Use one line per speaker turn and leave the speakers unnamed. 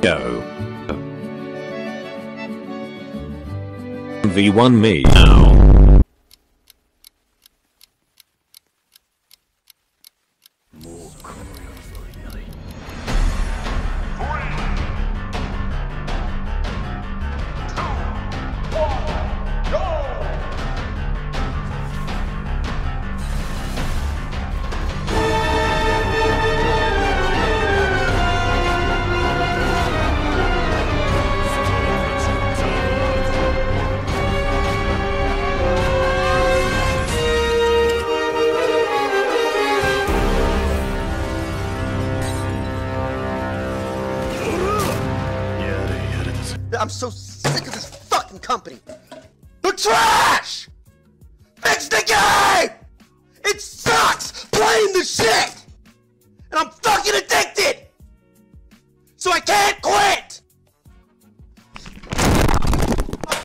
go. V1 me now.
I'm so sick of this fucking company. The trash! Fix the game! It sucks playing the shit! And I'm fucking addicted! So I can't quit!